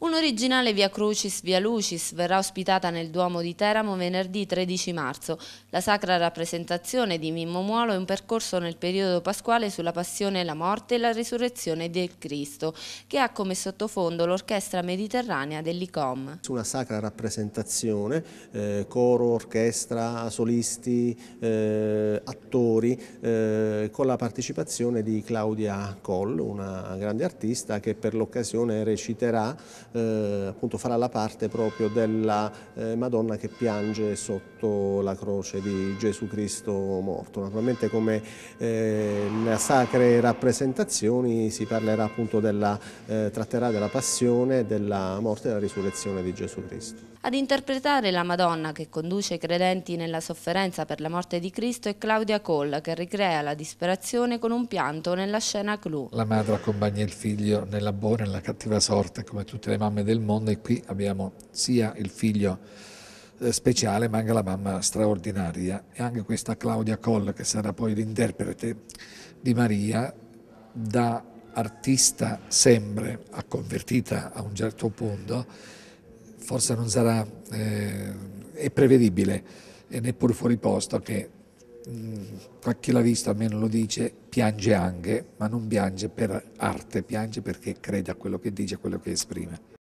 Un'originale Via Crucis Via Lucis verrà ospitata nel Duomo di Teramo venerdì 13 marzo. La sacra rappresentazione di Mimmo Muolo è un percorso nel periodo pasquale sulla passione, la morte e la risurrezione del Cristo, che ha come sottofondo l'orchestra mediterranea dell'ICOM. Una sacra rappresentazione, eh, coro, orchestra, solisti, eh, attori, eh, con la partecipazione di Claudia Coll, una grande artista che per l'occasione reciterà eh, appunto farà la parte proprio della eh, Madonna che piange sotto la croce di Gesù Cristo morto. Naturalmente come eh, nelle sacre rappresentazioni si parlerà appunto della, eh, tratterà della passione, della morte e della risurrezione di Gesù Cristo. Ad interpretare la Madonna che conduce i credenti nella sofferenza per la morte di Cristo è Claudia Coll che ricrea la disperazione con un pianto nella scena clou. La madre accompagna il figlio nella buona e nella cattiva sorte come tutte le mamme del mondo e qui abbiamo sia il figlio eh, speciale ma anche la mamma straordinaria. E anche questa Claudia Coll che sarà poi l'interprete di Maria da artista sempre a convertita a un certo punto forse non sarà, eh, è prevedibile e neppure fuori posto che mm, chi l'ha visto almeno lo dice, piange anche, ma non piange per arte, piange perché crede a quello che dice, a quello che esprime.